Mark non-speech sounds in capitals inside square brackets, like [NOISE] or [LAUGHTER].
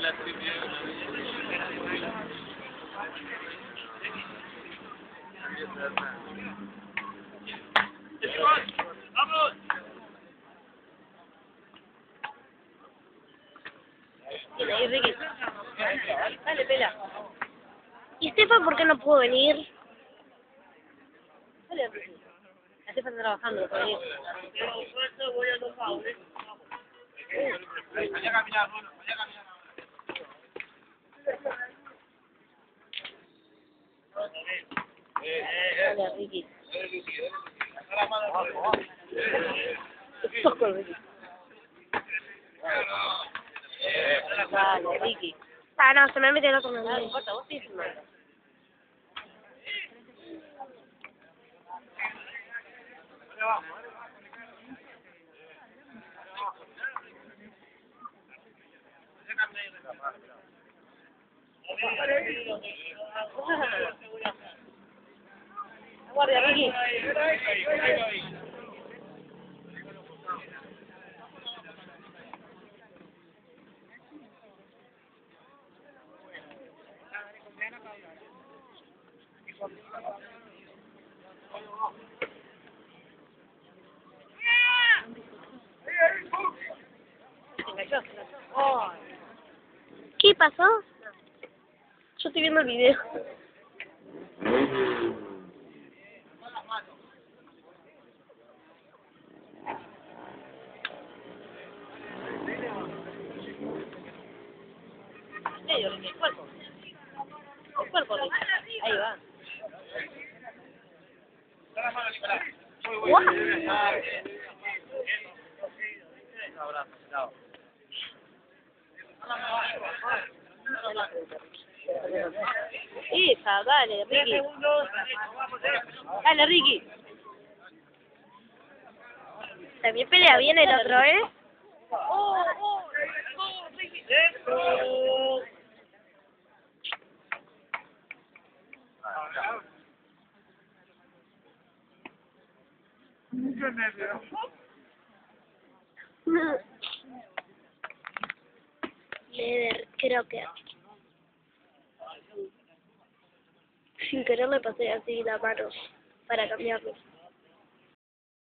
las ¡Vamos! Y Ricky. Dale, pela. ¿Y Estefan por qué no pudo venir? La está trabajando. Pero voy a los faules. Vaya a caminar, bueno, vaya a caminar. Dale, Ricky. Ricky. Dale, Ricky. Ah, no, se me mete el otro. No, no importa, vos sí filmando. Guardia, Ricky. Se enganchó, Oh. ¿Qué pasó? Yo estoy viendo el video. el cuerpo. El cuerpo. Ahí va. Guau. Hija, dale, Ricky. Dale, Ricky. También pelea bien el otro, ¿eh? ¡Oh, oh! ¡Oh, Ricky! ¡Eso! Mucho nervio. [LAUGHS] Leder, creo que. Sin querer le pasé así las manos para cambiarlo.